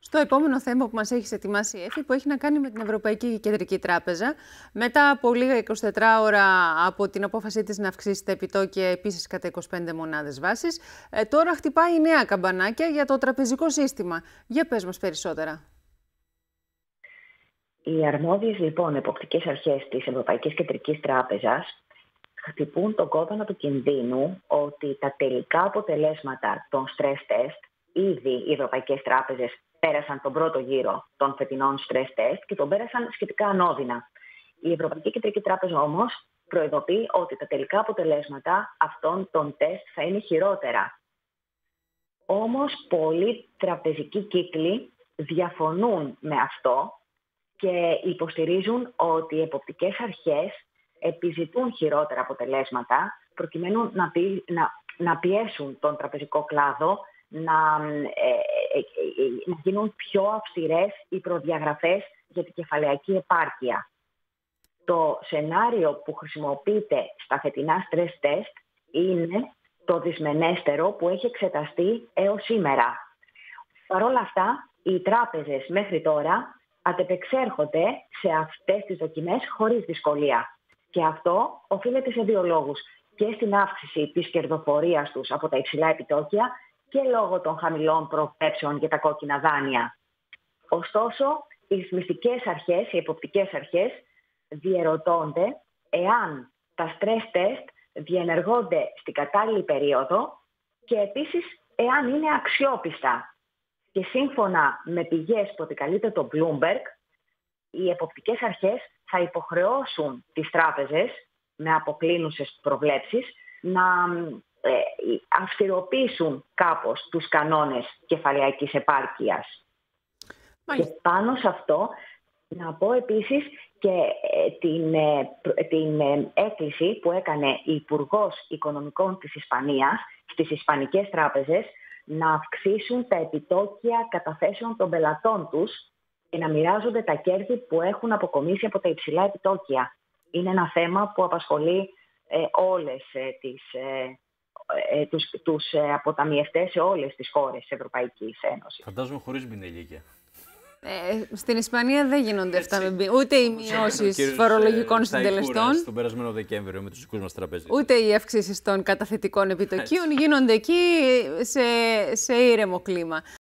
Στο επόμενο θέμα που μας έχεις ετοιμάσει η ΕΦΗ, που έχει να κάνει με την Ευρωπαϊκή Κεντρική Τράπεζα, μετά από λίγα 24 ώρα από την απόφασή της να αυξήσει τα επιτόκια επίσης κατά 25 μονάδες βάσης, ε, τώρα χτυπάει νέα καμπανάκια για το τραπεζικό σύστημα. Για πες μας περισσότερα. Οι αρμόδιες λοιπόν εποπτικές αρχές της Ευρωπαϊκής Κεντρικής Τράπεζας χτυπούν τον κόδωνα του κινδύνου ότι τα τελικά αποτελέσματα των stress test ήδη οι ευρωπαϊκές τράπεζες πέρασαν τον πρώτο γύρο των φετινών stress test και τον πέρασαν σχετικά ανώδυνα. Η Ευρωπαϊκή Κεντρική Τράπεζα όμως προειδοποιεί ότι τα τελικά αποτελέσματα αυτών των τεστ θα είναι χειρότερα. Όμως πολλοί τραπεζικοί κύκλοι διαφωνούν με αυτό και υποστηρίζουν ότι οι εποπτικές αρχές επιζητούν χειρότερα αποτελέσματα προκειμένου να, να, να πιέσουν τον τραπεζικό κλάδο να, ε, ε, ε, να γίνουν πιο αυστηρές οι προδιαγραφές για την κεφαλαιακή επάρκεια. Το σενάριο που χρησιμοποιείται στα φετινά stress test είναι το δυσμενέστερο που έχει εξεταστεί έως σήμερα. Παρ' όλα αυτά, οι τράπεζες μέχρι τώρα αντεπεξέρχονται σε αυτές τις δοκιμές χωρίς δυσκολία. Και αυτό οφείλεται σε δύο λόγους. Και στην αύξηση της κερδοφορίας τους από τα υψηλά επιτόκια και λόγω των χαμηλών προβλέψεων για τα κόκκινα δάνεια. Ωστόσο, οι ρυθμιστικές αρχές, οι εποπτικές αρχές διερωτώνται εάν τα stress test διενεργώνται στην κατάλληλη περίοδο και επίσης εάν είναι αξιόπιστα. Και σύμφωνα με πηγές που επικαλείται το Bloomberg, οι εποπτικές αρχές θα υποχρεώσουν τις τράπεζες με αποκλίνουσες προβλέψεις να ε, αυστηροποιήσουν κάπως τους κανόνες κεφαλαιακής επάρκειας. Και πάνω σε αυτό να πω επίσης και ε, την, ε, την έκκληση που έκανε η Υπουργός Οικονομικών της Ισπανίας στις Ισπανικές τράπεζες να αυξήσουν τα επιτόκια καταθέσεων των πελατών τους και να μοιράζονται τα κέρδη που έχουν αποκομίσει από τα υψηλά επιτόκια. Είναι ένα θέμα που απασχολεί όλες τις ε, τους, τους ε, αποταμιευτές σε όλες τις χώρες της Ευρωπαϊκής Ένωσης. Φαντάζομαι χωρίς μπινελίκια. Ε, στην Ισπανία δεν γίνονται αυτά με ούτε οι μειώσεις φορολογικών συντελεστών. Τον περασμένο Δεκέμβριο με τους δικούς μας τραπέζε. Ούτε οι αυξήσεις των καταθετικών επιτοκίων γίνονται εκεί σε, σε ήρεμο κλίμα.